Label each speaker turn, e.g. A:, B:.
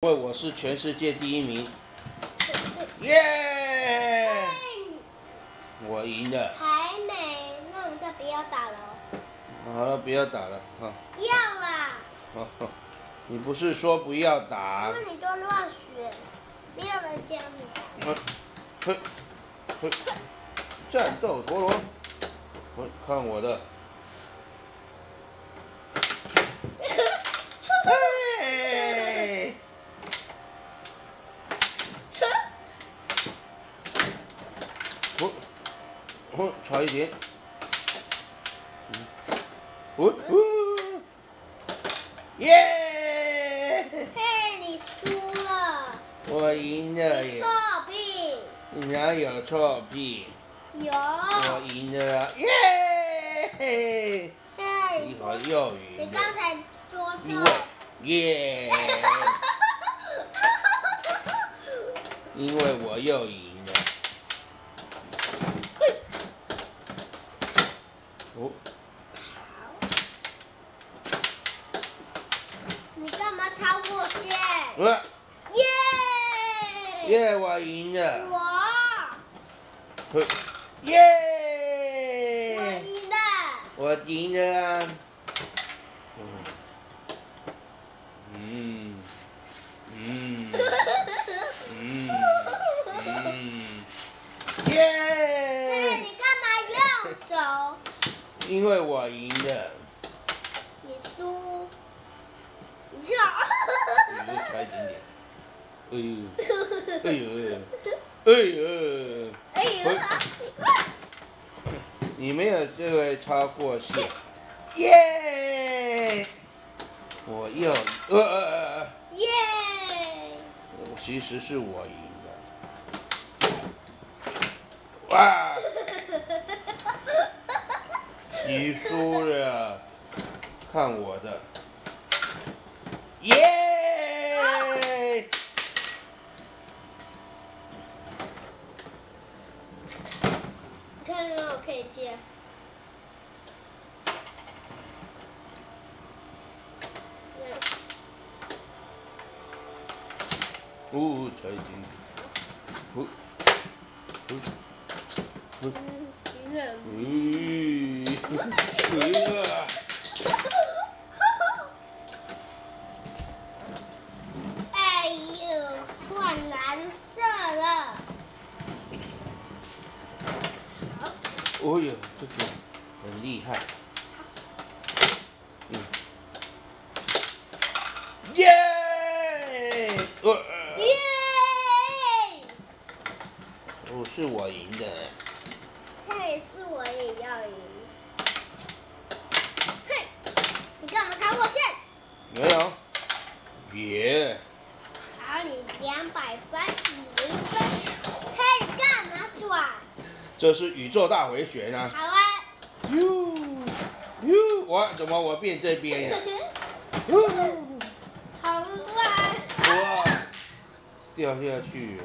A: 因为我是全世界第一名，耶！我赢了。
B: 还没，那我们就不要打了。
A: 好了，不要打了，哈。
B: 要啦。
A: 好，你不是说不要打？
B: 那你都乱学，没有人教你。
A: 战斗陀螺，我看我的。嘿！我，我差一耶！
B: 嘿，你输了。
A: 我赢了耶！
B: 臭屁。
A: 你哪有臭屁？
B: 有。
A: 我赢了啊！耶！
B: 嘿。
A: 你好又赢
B: 你刚才说
A: 因为
B: 错。
A: 耶！因为我又赢了。哦，
B: 你干嘛超过线？
A: 呃，
B: 耶！
A: 耶！我赢了。
B: 我。
A: 耶
B: 我！赢了。
A: 我赢了啊！嗯，嗯，嗯，嗯，耶！
B: 你干嘛用手？
A: 因为我赢了，
B: 你输。你笑。
A: 你又差一点点。哎呦，哎呦，哎呦，
B: 哎呦！
A: 你没有这个超过线，耶！我又呃呃呃，
B: 耶！
A: 其实是我赢的。哇！你输了，看我的，耶！
B: 你看看我可以接。
A: 哦，差一点点。呜，呜，呜。
B: 你看。
A: 咦，咦啊！
B: 哎呦，换蓝色了。
A: 哦哟，这个很厉害。嗯。耶！呃，
B: 耶！
A: 哦，是我赢的。
B: 嘿，是我也要赢。嘿，你干嘛超过线？
A: 没有。耶！
B: 好，你两百分，你零分。嘿，你干嘛转？
A: 这是宇宙大回旋啊！
B: 好啊。
A: 哟哟，我怎么我变这边呀？哟，
B: 好乱。
A: 哇，掉下去了。